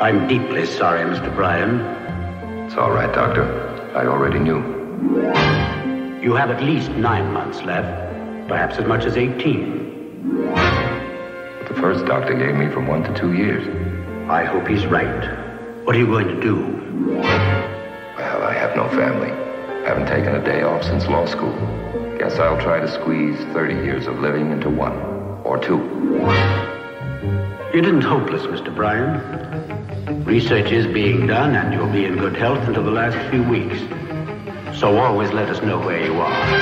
I'm deeply sorry, Mr. Bryan. It's all right, Doctor. I already knew. You have at least nine months left, perhaps as much as 18. But the first doctor gave me from one to two years. I hope he's right. What are you going to do? Well, I have no family. Haven't taken a day off since law school. Guess I'll try to squeeze 30 years of living into one or two. You didn't hopeless, Mr. Bryan. Research is being done, and you'll be in good health until the last few weeks. So always let us know where you are.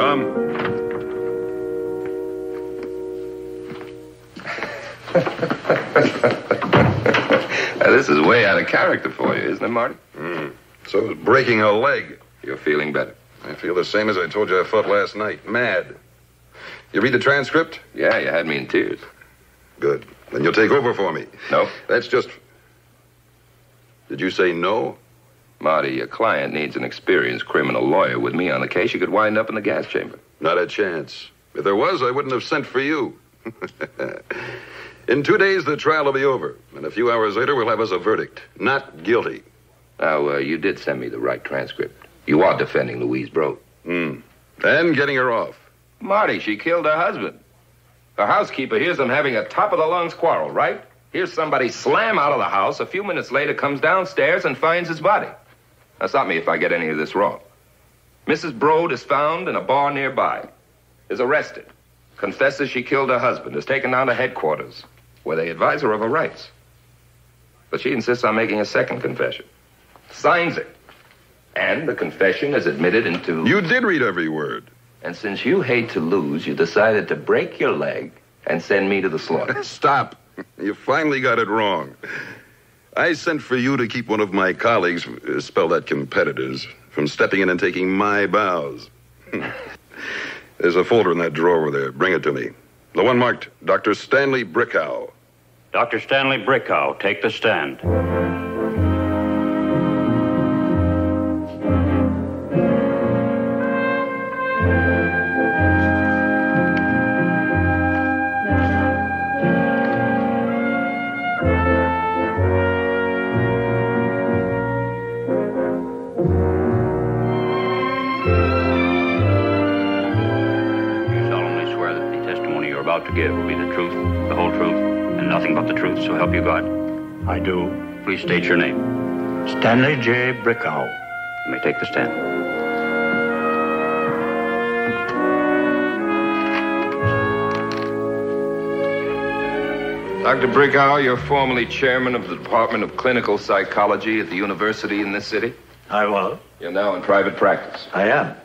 Come. Now, this is way out of character for you, isn't it, Marty? Hmm. So is breaking a leg. You're feeling better. I feel the same as I told you I felt last night. Mad. You read the transcript? Yeah, you had me in tears. Good. Then you'll take over for me. No? That's just. Did you say no? Marty, your client needs an experienced criminal lawyer. With me on the case, you could wind up in the gas chamber. Not a chance. If there was, I wouldn't have sent for you. in two days, the trial will be over. And a few hours later, we'll have us a verdict. Not guilty. Now, uh, you did send me the right transcript. You are defending Louise Brode. Hmm. And getting her off. Marty, she killed her husband. The housekeeper hears them having a top of the lungs quarrel, right? Here's somebody slam out of the house. A few minutes later, comes downstairs and finds his body. Now, stop me if I get any of this wrong. Mrs. Brode is found in a bar nearby, is arrested, confesses she killed her husband, is taken down to headquarters, where they advise her of her rights. But she insists on making a second confession, signs it, and the confession is admitted into. You did read every word. And since you hate to lose, you decided to break your leg and send me to the slaughter. Stop. You finally got it wrong. I sent for you to keep one of my colleagues, uh, spell that competitors, from stepping in and taking my bows. There's a folder in that drawer over there. Bring it to me. The one marked Dr. Stanley Brickow. Dr. Stanley Brickow, take the stand. Nothing but the truth, so help you God. I do. Please state your name. Stanley J. Brickhow. You may take the stand. Dr. Brickhow, you're formerly chairman of the Department of Clinical Psychology at the university in this city. I was. You're now in private practice. I am.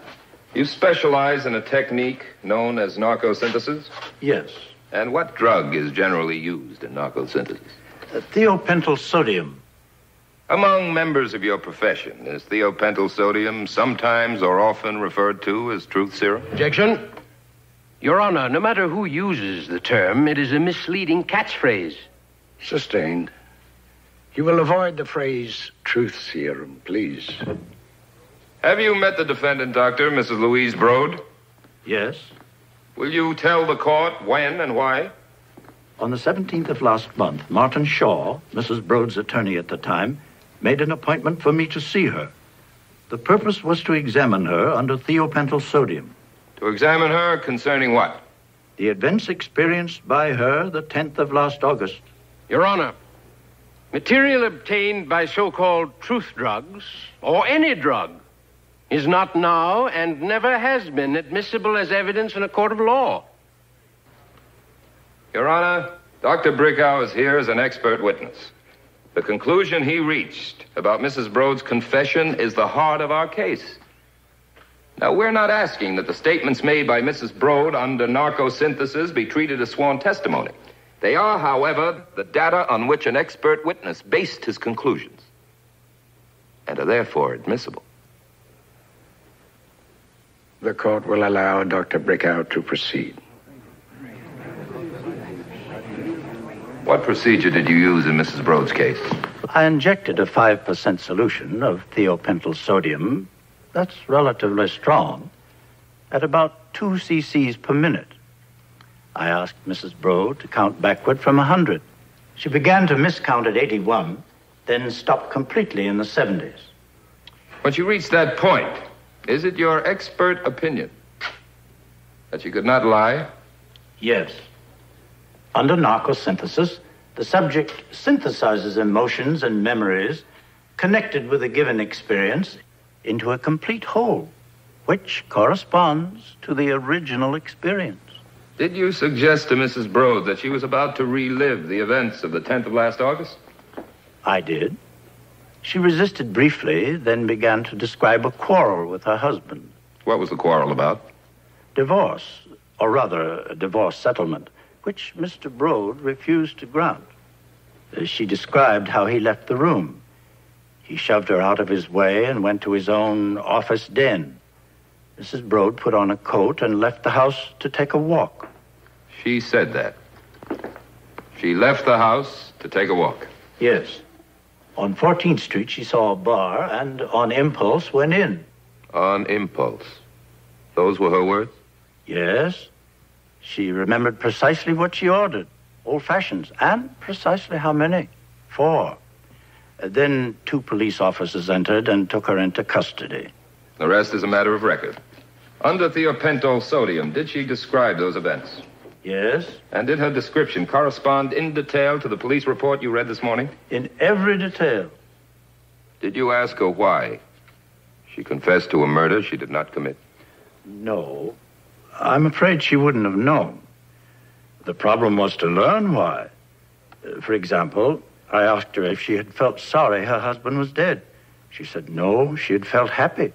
You specialize in a technique known as narcosynthesis. Yes. And what drug is generally used in narcosynthesis? Uh, thiopental sodium. Among members of your profession, is thiopental sodium sometimes or often referred to as truth serum? Objection. Your Honor, no matter who uses the term, it is a misleading catchphrase. Sustained. You will avoid the phrase truth serum, please. Have you met the defendant, Doctor, Mrs. Louise Brode? Yes. Will you tell the court when and why? On the 17th of last month, Martin Shawe, Mrs. Brode's attorney at the time, made an appointment for me to see her. The purpose was to examine her under thiopental sodium. To examine her concerning what? The events experienced by her the 10th of last August. Your Honor, material obtained by so called truth drugs, or any drug, is not now and never has been admissible as evidence in a court of law. Your Honor, Dr. Brickhow is here as an expert witness. The conclusion he reached about Mrs. Brode's confession is the heart of our case. Now, we're not asking that the statements made by Mrs. Brode under narcosynthesis be treated as sworn testimony. They are, however, the data on which an expert witness based his conclusions and are therefore admissible. The court will allow Dr. Brickow to proceed. What procedure did you use in Mrs. Brode's case? I injected a 5% solution of thiopental sodium, that's relatively strong, at about 2 cc's per minute. I asked Mrs. Brode to count backward from 100. She began to miscount at 81, then stopped completely in the 70s. When you reached that point, is it your expert opinion that she could not lie? Yes. Under narcosynthesis, the subject synthesizes emotions and memories connected with a given experience into a complete whole, which corresponds to the original experience. Did you suggest to Mrs. Brode that she was about to relive the events of the 10th of last August? I did. She resisted briefly, then began to describe a quarrel with her husband. What was the quarrel about? Divorce, or rather, a divorce settlement, which Mr. Brode refused to grant. Uh, She described how he left the room. He shoved her out of his way and went to his own office den. Mrs. Brode put on a coat and left the house to take a walk. She said that. She left the house to take a walk. Yes. On 14th Street, she saw a bar and, on impulse, went in. On impulse. Those were her words? Yes. She remembered precisely what she ordered old fashions, and precisely how many. Four. Then two police officers entered and took her into custody. The rest is a matter of record. Under thiopental sodium, did she describe those events? Yes. And did her description correspond in detail to the police report you read this morning? In every detail. Did you ask her why? She confessed to a murder she did not commit. No. I'm afraid she wouldn't have known. The problem was to learn why. For example, I asked her if she had felt sorry her husband was dead. She said no, she had felt happy.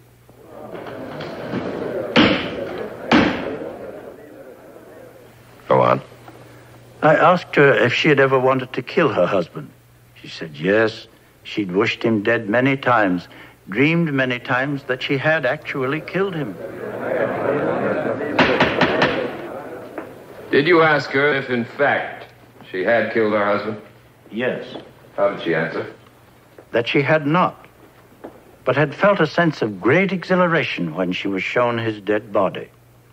Go on. I asked her if she had ever wanted to kill her husband. She said yes. She'd wished him dead many times, dreamed many times that she had actually killed him. Did you ask her if, in fact, she had killed her husband? Yes. How did she answer? That she had not, but had felt a sense of great exhilaration when she was shown his dead body.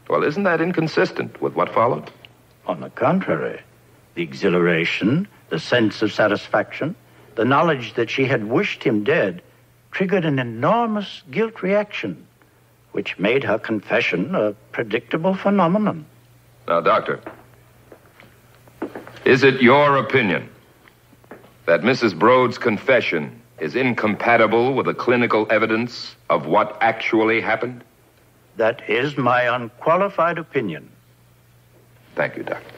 Well, isn't that inconsistent with what followed? On the contrary, the exhilaration, the sense of satisfaction, the knowledge that she had wished him dead triggered an enormous guilt reaction, which made her confession a predictable phenomenon. Now, Doctor, is it your opinion that Mrs. Brode's confession is incompatible with the clinical evidence of what actually happened? That is my unqualified opinion. Thank you, Doctor.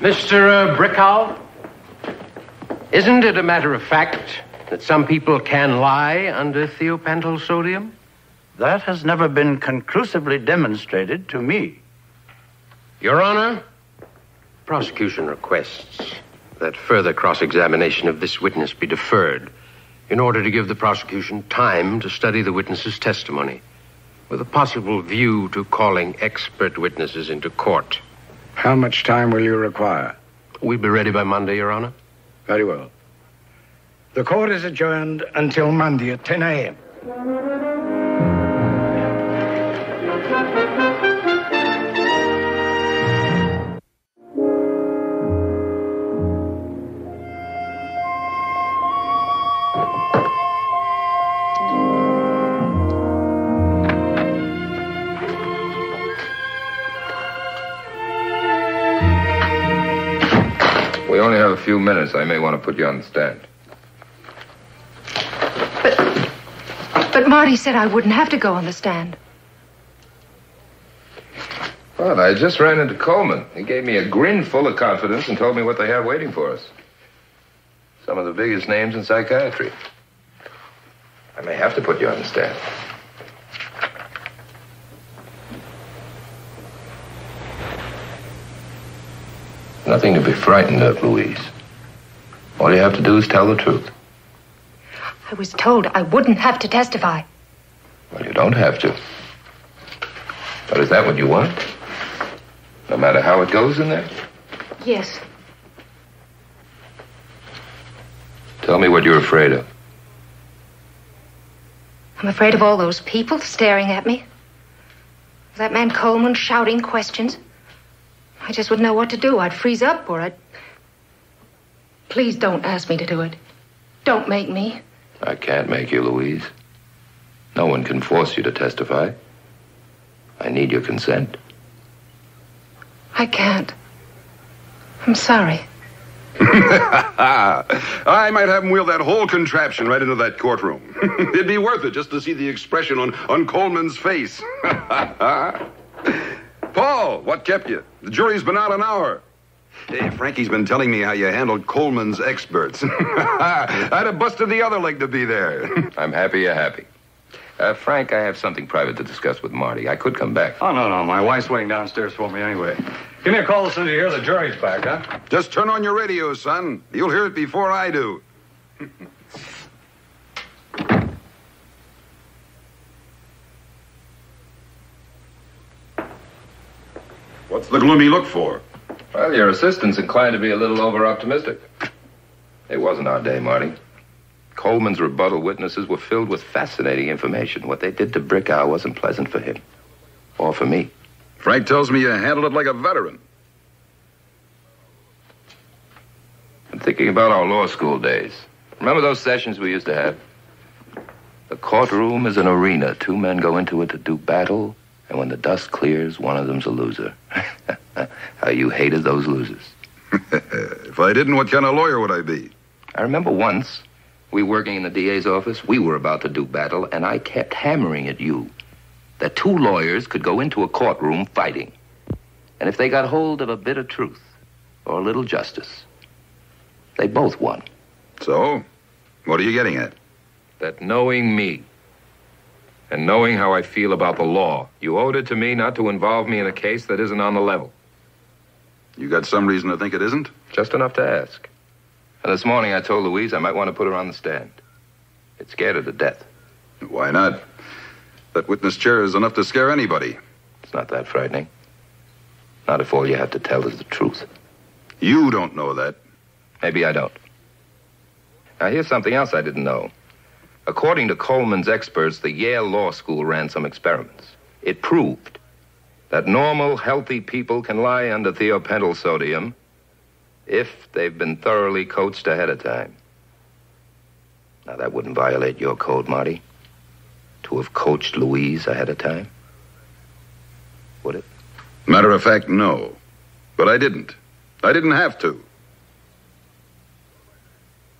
Mr. Uh, Brickow, isn't it a matter of fact that some people can lie under thiopental sodium? That has never been conclusively demonstrated to me. Your Honor, prosecution requests that further cross examination of this witness be deferred in order to give the prosecution time to study the witness's testimony with a possible view to calling expert witnesses into court. How much time will you require? We'll be ready by Monday, Your Honor. Very well. The court is adjourned until Monday at 10 a.m. minutes. I may want to put you on the stand. But but Marty said I wouldn't have to go on the stand. Well, I just ran into Coleman. He gave me a grin full of confidence and told me what they have waiting for us. Some of the biggest names in psychiatry. I may have to put you on the stand. Nothing to be frightened of, Louise. All you have to do is tell the truth. I was told I wouldn't have to testify. Well, you don't have to. But is that what you want? No matter how it goes in there? Yes. Tell me what you're afraid of. I'm afraid of all those people staring at me. That man Coleman shouting questions. I just wouldn't know what to do. I'd freeze up or I'd. Please don't ask me to do it. Don't make me. I can't make you, Louise. No one can force you to testify. I need your consent. I can't. I'm sorry. I might have him wheel that whole contraption right into that courtroom. It'd be worth it just to see the expression on, on Coleman's face. Paul, what kept you? The jury's been out an hour. Hey, Frankie's been telling me how you handled Coleman's experts. I'd have busted the other leg to be there. I'm happy you're happy. Uh, Frank, I have something private to discuss with Marty. I could come back. Oh, no, no. My wife's waiting downstairs for me anyway. Give me a call as soon as you hear the jury's back, huh? Just turn on your radio, son. You'll hear it before I do. What's the gloomy look for? Well, your assistant's inclined to be a little over optimistic. It wasn't our day, Marty. Coleman's rebuttal witnesses were filled with fascinating information. What they did to Brickow wasn't pleasant for him. Or for me. Frank tells me you handled it like a veteran. I'm thinking about our law school days. Remember those sessions we used to have? The courtroom is an arena. Two men go into it to do battle, and when the dust clears, one of them's a loser. How you hated those losers. if I didn't, what kind of lawyer would I be? I remember once, we working in the DA's office, we were about to do battle, and I kept hammering at you that two lawyers could go into a courtroom fighting. And if they got hold of a bit of truth or a little justice, they both won. So, what are you getting at? That knowing me and knowing how I feel about the law, you owed it to me not to involve me in a case that isn't on the level. You got some reason to think it isn't? Just enough to ask. And this morning I told Louise I might want to put her on the stand. It scared her to death. Why not? That witness chair is enough to scare anybody. It's not that frightening. Not if all you have to tell is the truth. You don't know that. Maybe I don't. Now, here's something else I didn't know. According to Coleman's experts, the Yale Law School ran some experiments. It proved that normal, healthy people can lie under thiopental sodium if they've been thoroughly coached ahead of time. Now, that wouldn't violate your code, Marty, to have coached Louise ahead of time. Would it? Matter of fact, no. But I didn't. I didn't have to.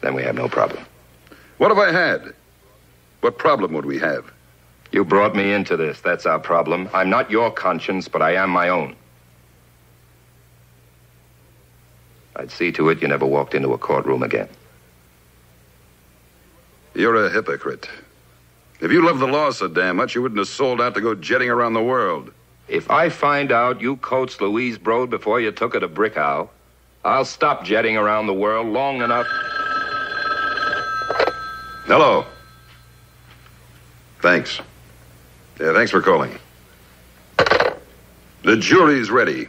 Then we have no problem. What if I had? What problem would we have? You brought me into this. That's our problem. I'm not your conscience, but I am my own. I'd see to it you never walked into a courtroom again. You're a hypocrite. If you loved the law so damn much, you wouldn't have sold out to go jetting around the world. If I find out you coached Louise Brode before you took her to Brickow, I'll stop jetting around the world long enough. Hello. Thanks. Yeah, thanks for calling. The jury's ready.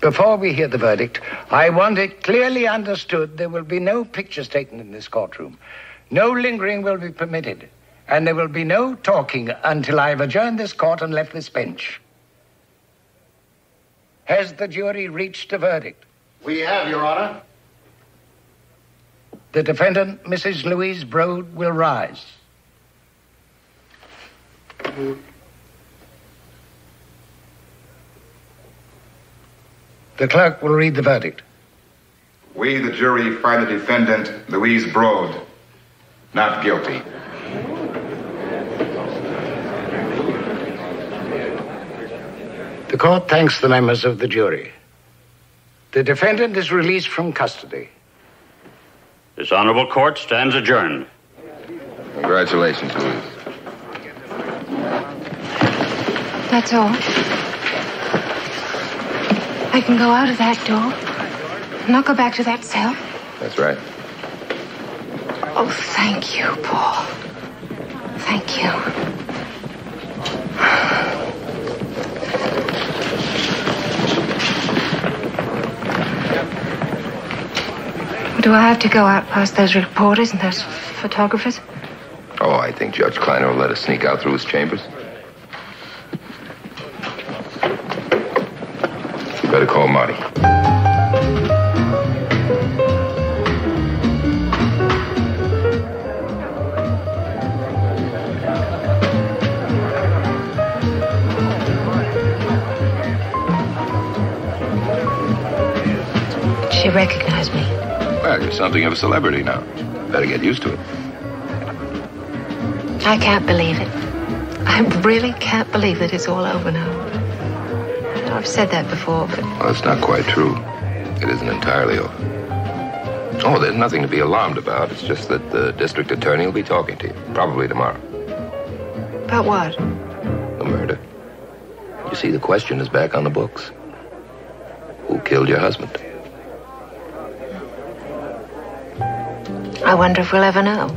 Before we hear the verdict, I want it clearly understood there will be no pictures taken in this courtroom. No lingering will be permitted. And there will be no talking until I've adjourned this court and left this bench. Has the jury reached a verdict? We have, Your Honor. The defendant, Mrs. Louise Brode, will rise. The clerk will read the verdict. We, the jury, find the defendant, Louise Brode, not guilty. The court thanks the members of the jury. The defendant is released from custody. This honorable court stands adjourned. Congratulations, Louise. That's all. I can go out of that door. Not go back to that cell. That's right. Oh, thank you, Paul. Thank you. Do I have to go out past those reporters and those photographers? Oh, I think Judge Kleiner will let us sneak out through his chambers. You better call Marty. You're something of a celebrity now. Better get used to it. I can't believe it. I really can't believe that it's all over now. I've said that before, but Well, that's not quite true. It isn't entirely over. Oh, there's nothing to be alarmed about. It's just that the district attorney will be talking to you, probably tomorrow. about what? The murder. You see, the question is back on the books. Who killed your husband? I wonder if we'll ever know.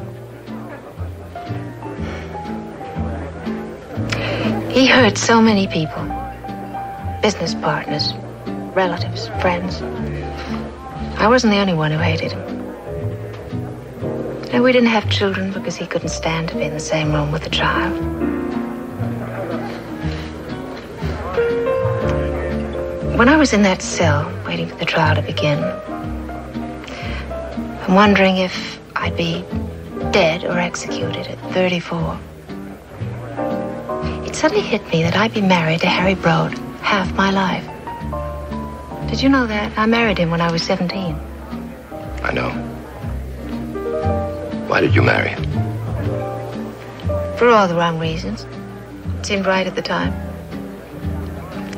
He hurt so many people business partners, relatives, friends. I wasn't the only one who hated him. And we didn't have children because he couldn't stand to be in the same room with a child. When I was in that cell waiting for the trial to begin, I'm wondering if I'd be dead or executed at 34. It suddenly hit me that I'd be married to Harry Brode half my life. Did you know that? I married him when I was 17. I know. Why did you marry him? For all the wrong reasons. It seemed right at the time.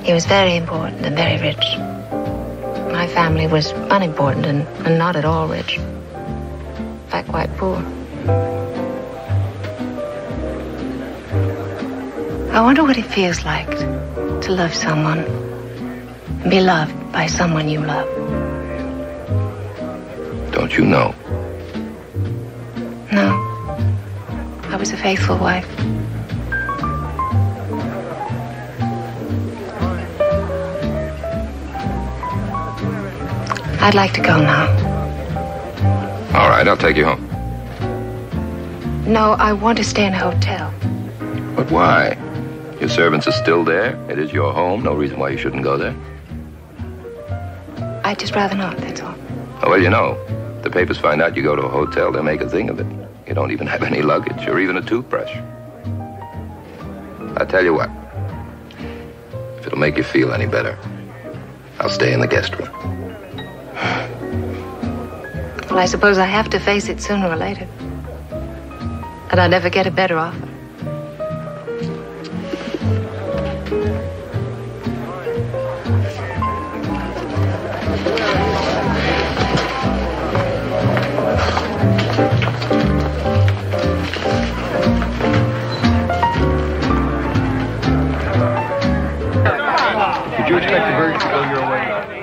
He was very important and very rich. My family was unimportant and, and not at all rich. Fact, quite poor. I wonder what it feels like to love someone and be loved by someone you love. Don't you know? No. I was a faithful wife. I'd like to go now. All right, I'll take you home. No, I want to stay in a hotel. But why? Your servants are still there. It is your home. No reason why you shouldn't go there. I'd just rather not, that's all. Oh, well, you know, if the papers find out you go to a hotel, they'll make a thing of it. You don't even have any luggage or even a toothbrush. I tell you what, if it'll make you feel any better, I'll stay in the guest room. I suppose I have to face it sooner or later. And I never get a better offer.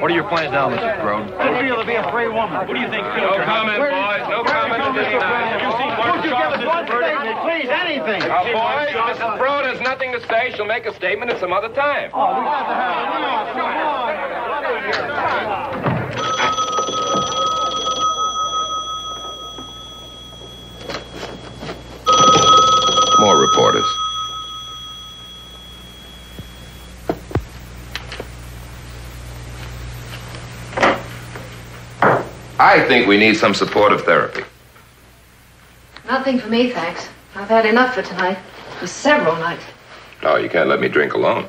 What are your plans now, Mrs. Brown? I feel to be a free woman. What do you think, No comment, boys. No comment Where's today. Mr. Brown? Won't you give us one statement, please? Anything. Now, boys, Mrs. Brode has nothing to say. She'll make a statement at some other time. Oh, we got to have it. Come on. More reporters. I think we need some supportive therapy. Nothing for me, thanks. I've had enough for tonight. For several nights. No, you can't let me drink alone.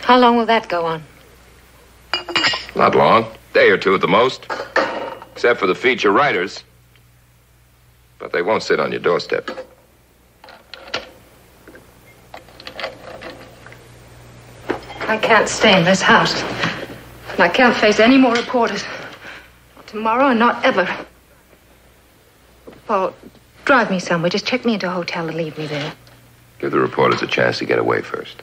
How long will that go on? Not long. Day or two at the most. Except for the feature writers. But they won't sit on your doorstep. I can't stay in this house. And I can't face any more reporters. Not tomorrow and not ever. Paul, drive me somewhere. Just check me into a hotel and leave me there. Give the reporters a chance to get away first.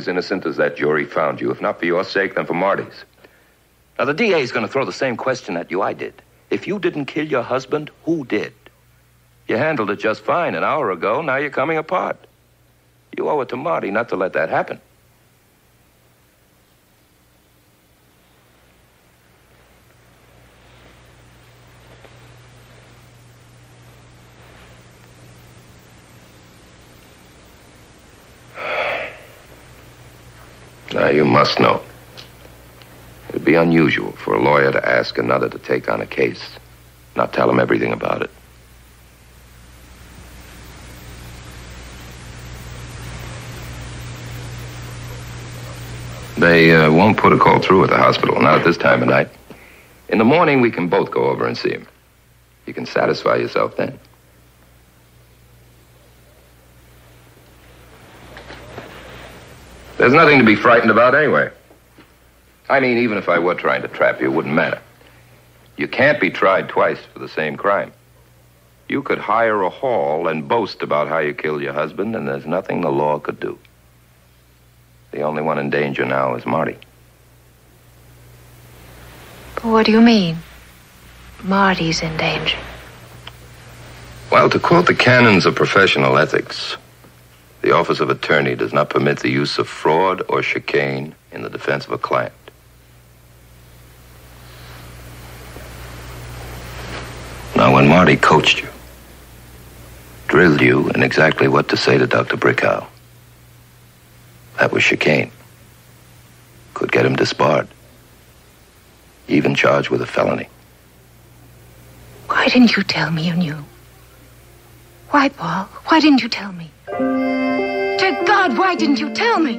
As innocent as that jury found you. If not for your sake, then for Marty's. Now, the DA is going to throw the same question at you I did. If you didn't kill your husband, who did? You handled it just fine an hour ago. Now you're coming apart. You owe it to Marty not to let that happen. Now, you must know. It'd be unusual for a lawyer to ask another to take on a case, not tell him everything about it. They uh, won't put a call through at the hospital, not at this time of night. In the morning, we can both go over and see him. You can satisfy yourself then. There's nothing to be frightened about anyway. I mean, even if I were trying to trap you, it wouldn't matter. You can't be tried twice for the same crime. You could hire a hall and boast about how you killed your husband, and there's nothing the law could do. The only one in danger now is Marty. But What do you mean? Marty's in danger. Well, to quote the canons of professional ethics, the office of attorney does not permit the use of fraud or chicane in the defense of a client. Now, when Marty coached you, drilled you in exactly what to say to Dr. Brickow, that was chicane. Could get him disbarred, even charged with a felony. Why didn't you tell me you knew? Why, Paul? Why didn't you tell me? Dear God, why didn't you tell me?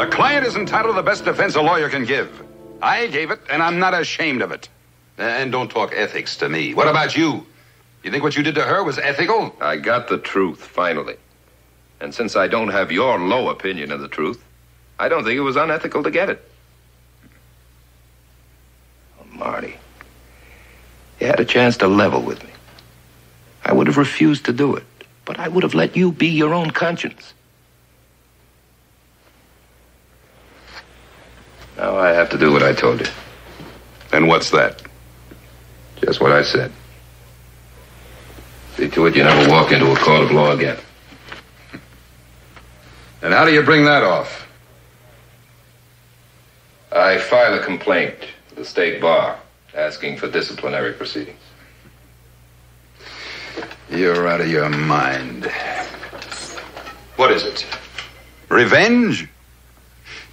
A client is entitled to the best defense a lawyer can give. I gave it, and I'm not ashamed of it. Eh, and don't talk ethics to me. What about you? You think what you did to her was ethical? I got the truth, finally. And since I don't have your low opinion of the truth, I don't think it was unethical to get it. Oh, Marty, you had a chance to level with me. I would have refused to do it, but I would have let you be your own conscience. Now I have to do what I told you. And what's that? Just what I said. See to it you never walk into a court of law again. And how do you bring that off? I file a complaint to the state bar asking for disciplinary proceedings. You're out of your mind. What is it? Revenge?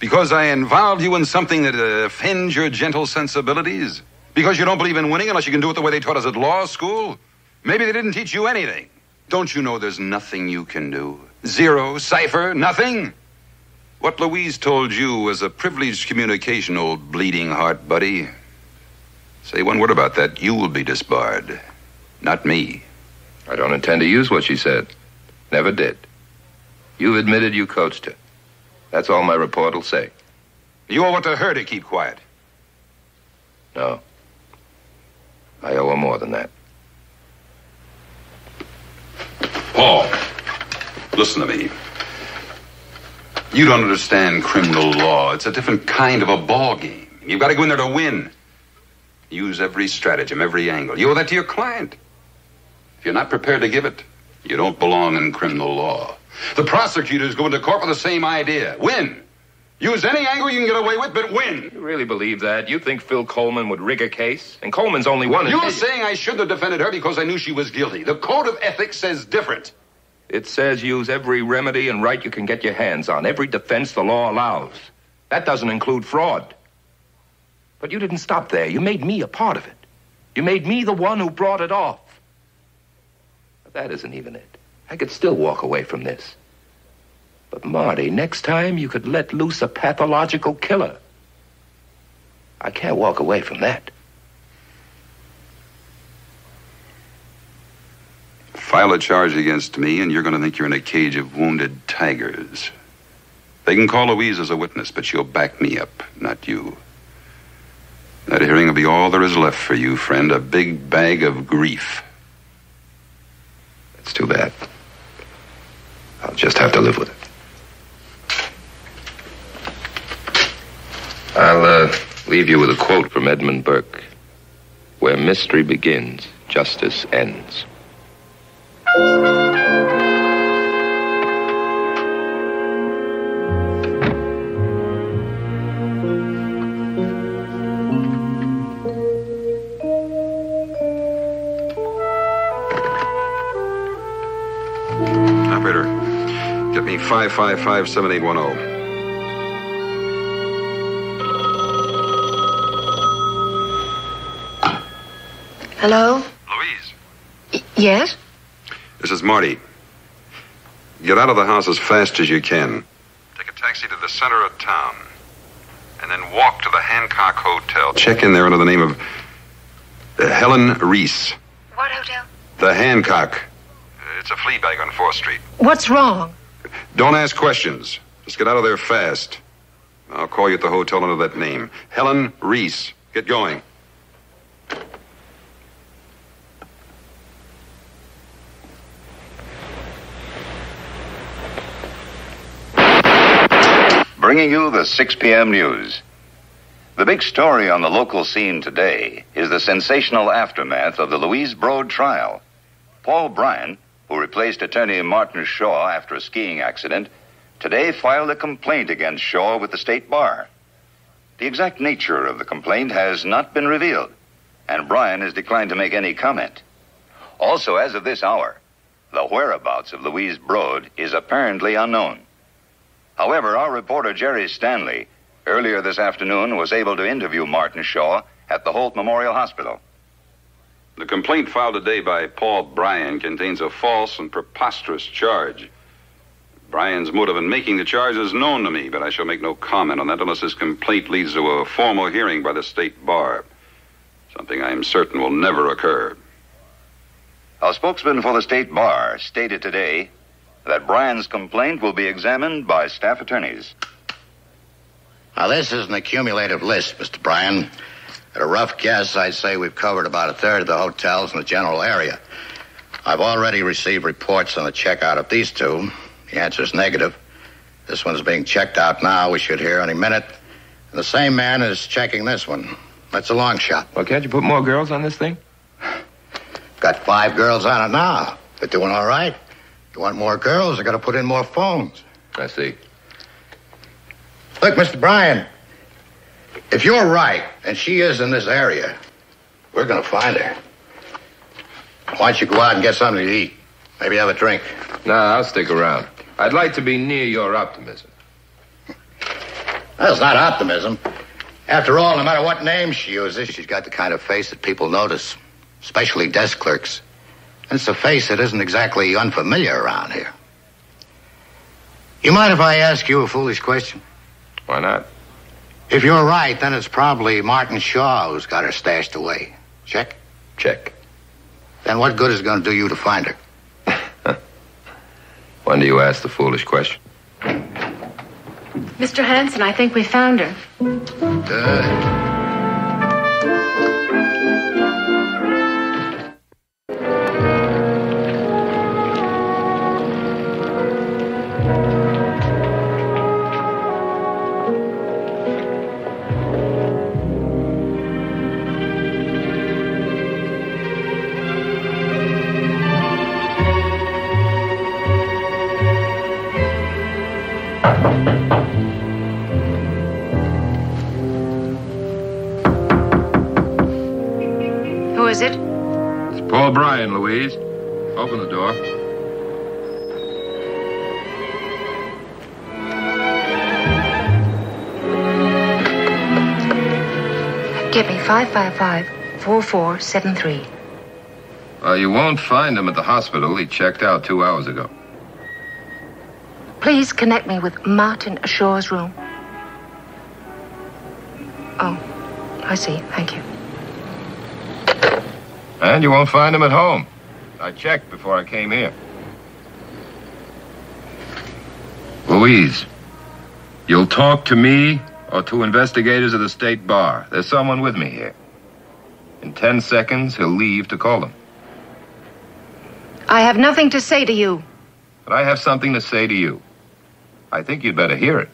Because I involved you in something that offends your gentle sensibilities? Because you don't believe in winning unless you can do it the way they taught us at law school? Maybe they didn't teach you anything. Don't you know there's nothing you can do? Zero, cipher, nothing? What Louise told you was a privileged communication, old bleeding heart buddy. Say one word about that, you will be disbarred. Not me. I don't intend to use what she said. Never did. You've admitted you coached her. That's all my report will say. You owe it to her to keep quiet. No. I owe her more than that. Paul. Listen to me. You don't understand criminal law. It's a different kind of a ball game. You've got to go in there to win. Use every stratagem, every angle. You owe that to your client. If you're not prepared to give it, you don't belong in criminal law. The prosecutors go into court with the same idea. Win. Use any angle you can get away with, but win. You really believe that? You think Phil Coleman would rig a case? And Coleman's only one You're saying I shouldn't have defended her because I knew she was guilty. The code of ethics says different. It says use every remedy and right you can get your hands on, every defense the law allows. That doesn't include fraud. But you didn't stop there. You made me a part of it. You made me the one who brought it off. But that isn't even it. I could still walk away from this. But Marty, next time you could let loose a pathological killer. I can't walk away from that. File a charge against me, and you're going to think you're in a cage of wounded tigers. They can call Louise as a witness, but she'll back me up, not you. That hearing will be all there is left for you, friend. A big bag of grief. It's too bad. I'll just have to live with it. I'll uh, leave you with a quote from Edmund Burke Where mystery begins, justice ends. Operator, get me 555 7810. Hello? Louise. Y- yes? This is Marty. Get out of the house as fast as you can. Take a taxi to the center of town. And then walk to the Hancock Hotel. Check in there under the name of uh, Helen Reese. What hotel? The Hancock. It's a flea bag on 4th Street. What's wrong? Don't ask questions. Just get out of there fast. I'll call you at the hotel under that name. Helen Reese. Get going. Bringing you the 6 p.m. news. The big story on the local scene today is the sensational aftermath of the Louise Brode trial. Paul Bryan, who replaced attorney Martin Shawe after a skiing accident, today filed a complaint against Shawe with the state bar. The exact nature of the complaint has not been revealed, and Bryan has declined to make any comment. Also, as of this hour, the whereabouts of Louise Brode is apparently unknown. However, our reporter Jerry Stanley earlier this afternoon was able to interview Martin Shawe at the Holt Memorial Hospital. The complaint filed today by Paul Bryan contains a false and preposterous charge. Bryan's motive in making the charge is known to me, but I shall make no comment on that unless his complaint leads to a formal hearing by the state bar. Something I am certain will never occur. A spokesman for the state bar stated today that Bryan's complaint will be examined by staff attorneys. Now, this is an accumulative list, Mr. Bryan. At a rough guess, I'd say we've covered about a third of the hotels in the general area. I've already received reports on the checkout of these two. The answer is negative. This one's being checked out now. We should hear any minute. And the same man is checking this one. That's a long shot. Well, can't you put more girls on this thing? Got five girls on it now. They're doing all right. You want more girls? I got to put in more phones. I see. Look, Mr. Bryan, if you're right and she is in this area, we're going to find her. Why don't you go out and get something to eat? Maybe have a drink. No, I'll stick around. I'd like to be near your optimism. That's not optimism. After all, no matter what name she uses, she's got the kind of face that people notice, especially desk clerks. And it's a face that isn't exactly unfamiliar around here. You mind if I ask you a foolish question? Why not? If you're right, then it's probably Martin Shawe who's got her stashed away. Check? Check. Then what good is it going to do you to find her? When do you ask the foolish question? Mr. Hanson, I think we found her. Good. Louise. Open the door. Get me 555 4473. Well, uh, you won't find him at the hospital. He checked out two hours ago. Please connect me with Martin Shawe's room. Oh, I see. Thank you. And you won't find him at home. I checked before I came here. Louise, you'll talk to me or to investigators of the state bar. There's someone with me here. In ten seconds, he'll leave to call them. I have nothing to say to you. But I have something to say to you. I think you'd better hear it.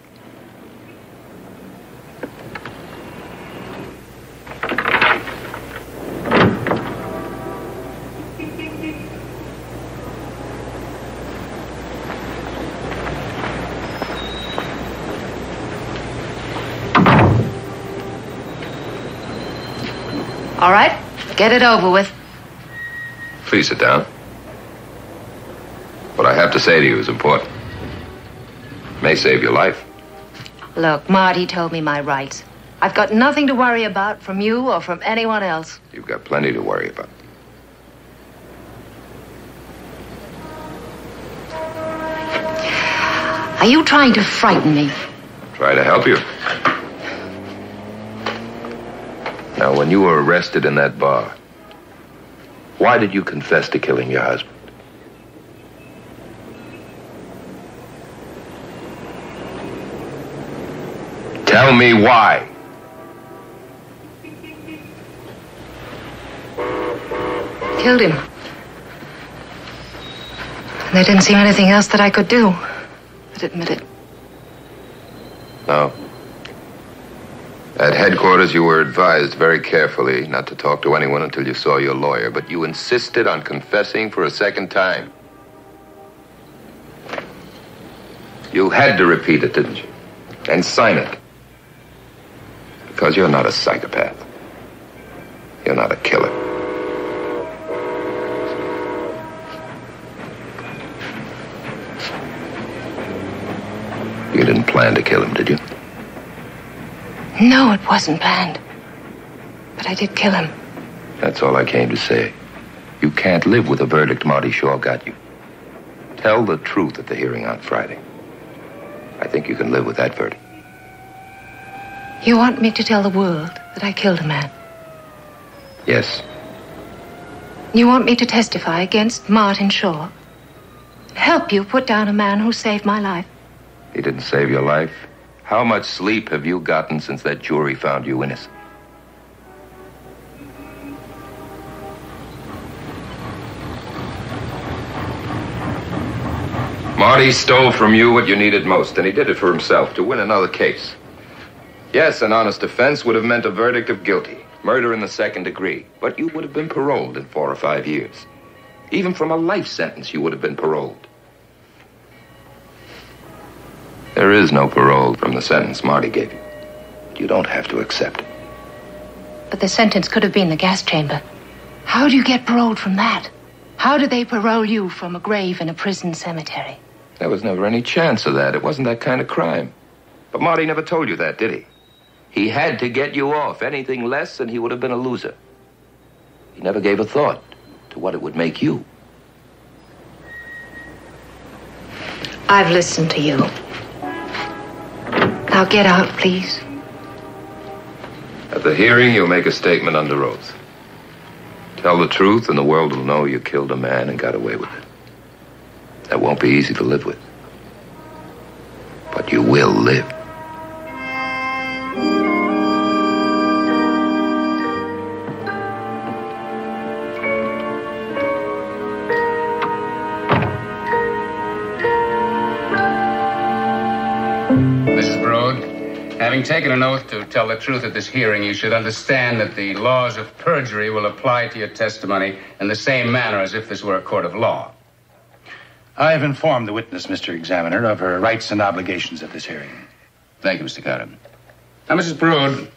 All right? Get it over with. Please sit down. What I have to say to you is important. It May save your life. Look, Marty told me my rights. I've got nothing to worry about from you or from anyone else. You've got plenty to worry about. Are you trying to frighten me? Try to help you. Now, when you were arrested in that bar, why did you confess to killing your husband? Tell me why. Killed him. And there didn't seem anything else that I could do but admit it. No. At headquarters, you were advised very carefully not to talk to anyone until you saw your lawyer, but you insisted on confessing for a second time. You had to repeat it, didn't you? And sign it. Because you're not a psychopath. You're not a killer. You didn't plan to kill him, did you? No, it wasn't planned. But I did kill him. That's all I came to say. You can't live with a verdict Marty Shawe got you. Tell the truth at the hearing on Friday. I think you can live with that verdict. You want me to tell the world that I killed a man? Yes. You want me to testify against Martin Shawe? Help you put down a man who saved my life? He didn't save your life. How much sleep have you gotten since that jury found you innocent? Marty stole from you what you needed most, and he did it for himself to win another case. Yes, an honest defense would have meant a verdict of guilty, murder in the second degree, but you would have been paroled in four or five years. Even from a life sentence, you would have been paroled. There is no parole from the sentence Marty gave you. You don't have to accept it. But the sentence could have been the gas chamber. How do you get paroled from that? How do they parole you from a grave in a prison cemetery? There was never any chance of that. It wasn't that kind of crime. But Marty never told you that, did he? He had to get you off. Anything less, and he would have been a loser. He never gave a thought to what it would make you. I've listened to you. Now get out, please. At the hearing, you'll make a statement under oath. Tell the truth, and the world will know you killed a man and got away with it. That won't be easy to live with. But you will live. Having taken an oath to tell the truth at this hearing, you should understand that the laws of perjury will apply to your testimony in the same manner as if this were a court of law. I have informed the witness, Mr. Examiner, of her rights and obligations at this hearing. Thank you, Mr. Carter. Now, Mrs. Brode,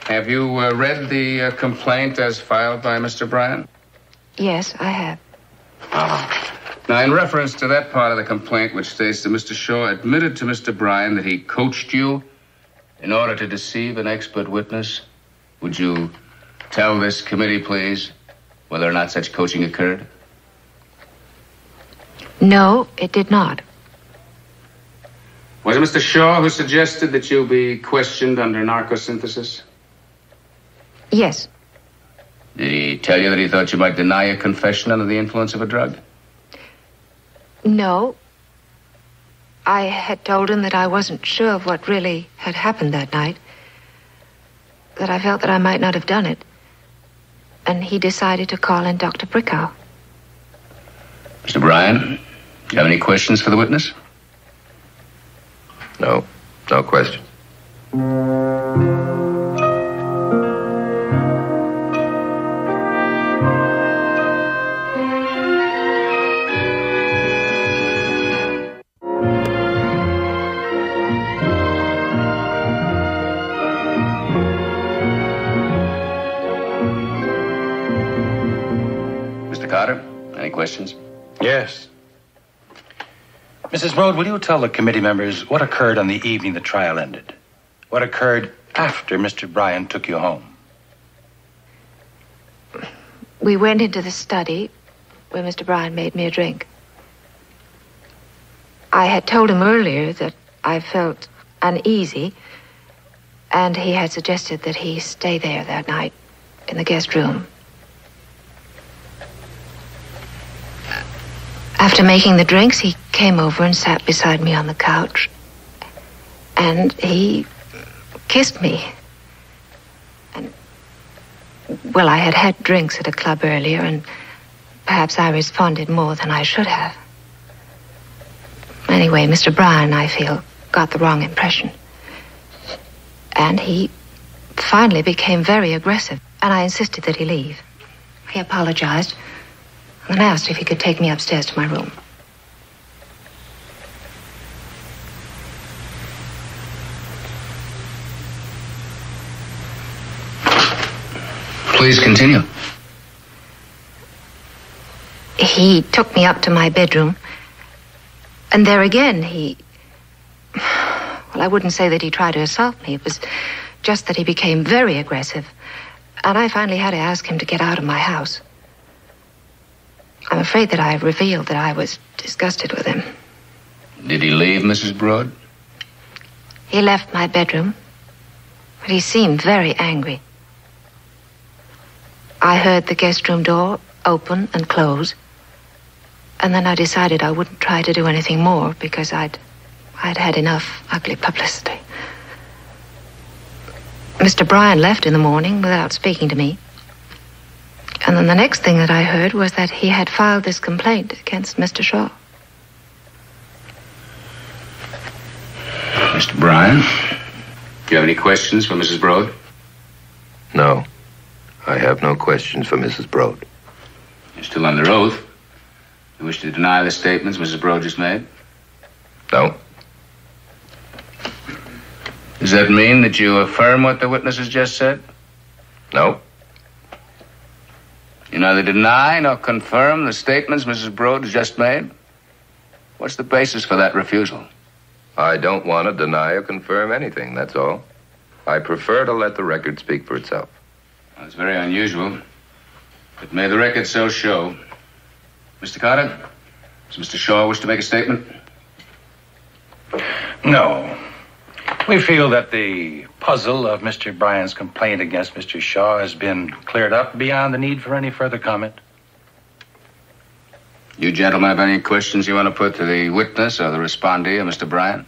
have you uh, read the uh, complaint as filed by Mr. Bryan? Yes, I have. Now, in reference to that part of the complaint which states that Mr. Shawe admitted to Mr. Bryan that he coached you in order to deceive an expert witness, would you tell this committee, please, whether or not such coaching occurred? No, it did not. Was it Mr. Shawe who suggested that you be questioned under narcosynthesis? Yes. Did he tell you that he thought you might deny a confession under the influence of a drug? No. I had told him that I wasn't sure of what really had happened that night. That I felt that I might not have done it. And he decided to call in Dr. Brickow. Mr. Bryan, do you have any questions for the witness? No, no question. Questions? Yes. Mrs. Brode, will you tell the committee members what occurred on the evening the trial ended? What occurred after Mr. Bryan took you home? We went into the study where Mr. Bryan made me a drink. I had told him earlier that I felt uneasy, and he had suggested that he stay there that night in the guest room. After making the drinks, he came over and sat beside me on the couch. And he kissed me. And, well, I had had drinks at a club earlier, and perhaps I responded more than I should have. Anyway, Mr. Bryan, I feel, got the wrong impression. And he finally became very aggressive, and I insisted that he leave. He apologized and I asked if he could take me upstairs to my room. Please continue. He took me up to my bedroom, and there again he. Well, I wouldn't say that he tried to assault me. It was just that he became very aggressive, and I finally had to ask him to get out of my house. I'm afraid that I revealed that I was disgusted with him. Did he leave, Mrs. Brode? He left my bedroom, but he seemed very angry. I heard the guest room door open and close, and then I decided I wouldn't try to do anything more because I'd I'd had enough ugly publicity. Mr. Bryan left in the morning without speaking to me. And then the next thing that I heard was that he had filed this complaint against Mr. Shawe. Mr. Bryan, do you have any questions for Mrs. Brode? No. I have no questions for Mrs. Brode. You're still under oath. You wish to deny the statements Mrs. Brode just made? No. Does that mean that you affirm what the witness has just said? No. You neither deny nor confirm the statements Mrs. Brode has just made? What's the basis for that refusal? I don't want to deny or confirm anything, that's all. I prefer to let the record speak for itself. Well, it's very unusual. But may the record so show. Mr. Carter, does Mr. Shawe wish to make a statement? No. We feel that the puzzle of Mr. Bryan's complaint against Mr. Shawe has been cleared up beyond the need for any further comment. You gentlemen have any questions you want to put to the witness or the respondee Mr. Bryan?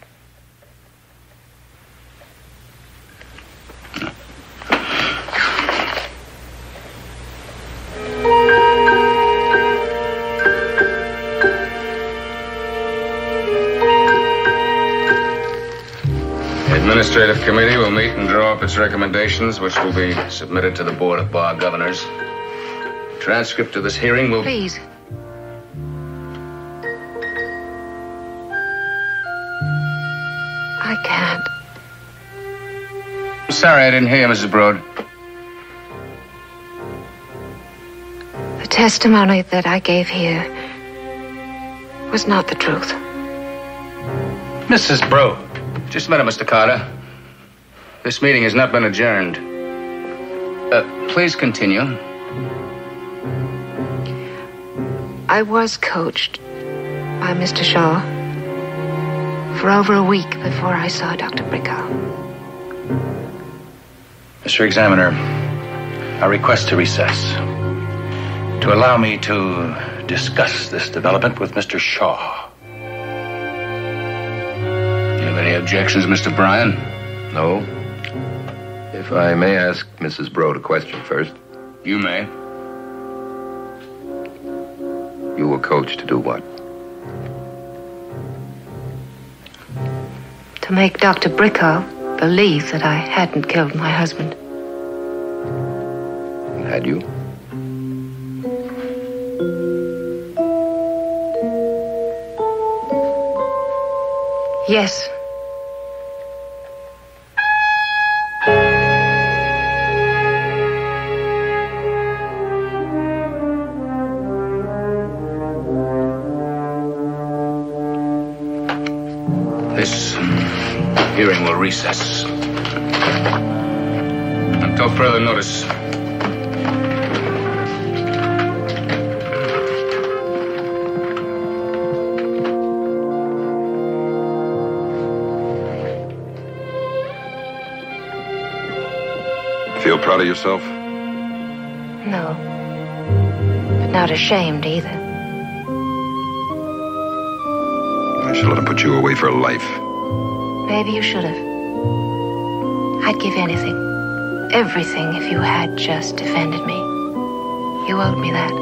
Administrative Committee will meet and draw up its recommendations, which will be submitted to the Board of Bar Governors. Transcript of this hearing will. Please. I can't. I'm sorry I didn't hear you, Mrs. Brode. The testimony that I gave here was not the truth. Mrs. Brode. Just a minute, Mr. Carter. This meeting has not been adjourned. Uh, please continue. I was coached by Mr. Shawe for over a week before I saw Dr. Brickell. Mr. Examiner, I request to recess to allow me to discuss this development with Mr. Shawe. Objections, Mr. Bryan? No. If I may ask Mrs. Brode a question first. You may. You were coached to do what? To make Dr. Brickell believe that I hadn't killed my husband. Had you? Yes. Hearing will recess. Until further notice. Feel proud of yourself? No. But not ashamed either. I should let him put you away for life. Maybe you should have. I'd give anything, everything, if you had just defended me. You owed me that.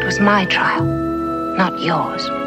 It was my trial, not yours.